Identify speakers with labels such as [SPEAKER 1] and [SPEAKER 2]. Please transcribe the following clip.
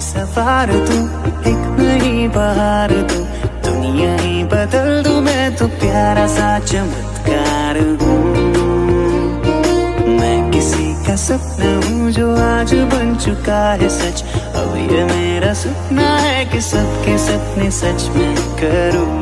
[SPEAKER 1] सफार तू, एक नई बहार तू। दुनिया ही बदल दू मैं तो प्यारा सा चमत्कार हूँ। मैं किसी का सपना हूँ जो आज बन चुका है सच। अब ये मेरा सपना है कि सबके सपने सच में करूँ।